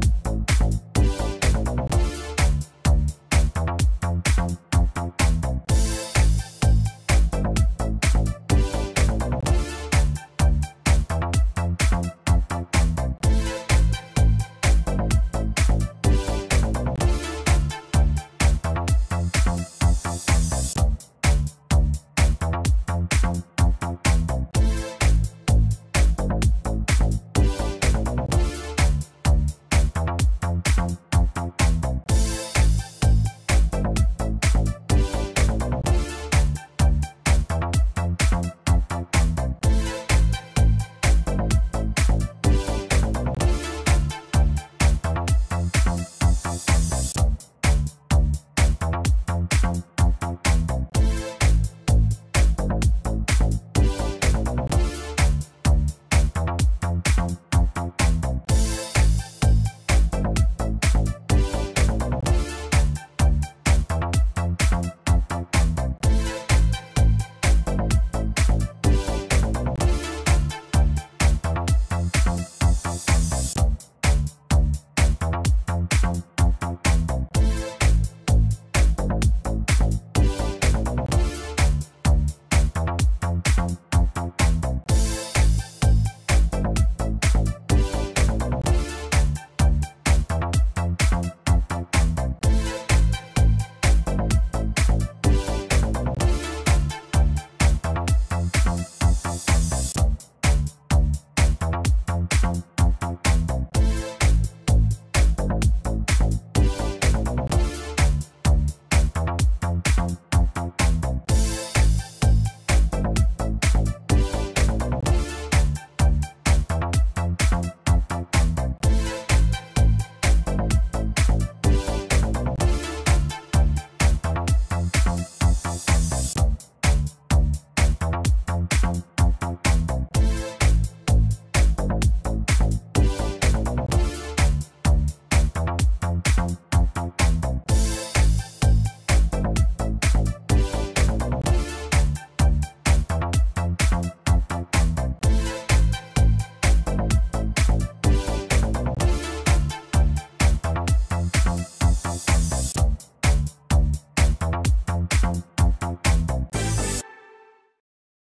you